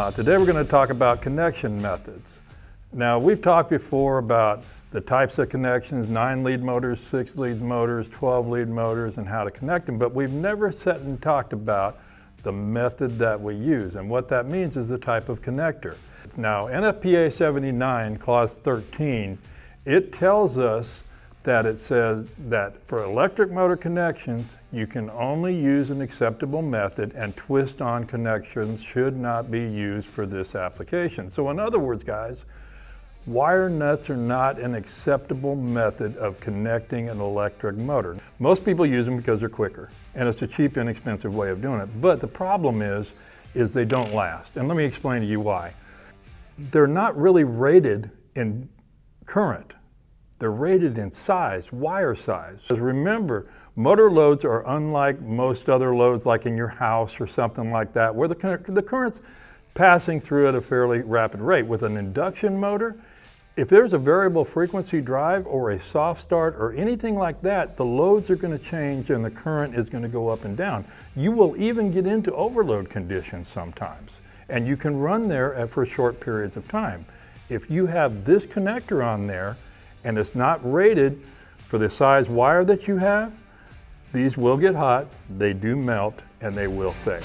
Uh, today we're going to talk about connection methods. Now we've talked before about the types of connections, nine lead motors, six lead motors, 12 lead motors, and how to connect them, but we've never sat and talked about the method that we use. And what that means is the type of connector. Now NFPA 79, clause 13, it tells us that it says that for electric motor connections, you can only use an acceptable method and twist-on connections should not be used for this application. So in other words, guys, wire nuts are not an acceptable method of connecting an electric motor. Most people use them because they're quicker and it's a cheap, inexpensive way of doing it. But the problem is, is they don't last. And let me explain to you why. They're not really rated in current. They're rated in size, wire size. Because remember, motor loads are unlike most other loads like in your house or something like that, where the, the current's passing through at a fairly rapid rate. With an induction motor, if there's a variable frequency drive or a soft start or anything like that, the loads are going to change and the current is going to go up and down. You will even get into overload conditions sometimes, and you can run there for short periods of time. If you have this connector on there, and it's not rated for the size wire that you have, these will get hot, they do melt, and they will fail.